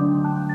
Música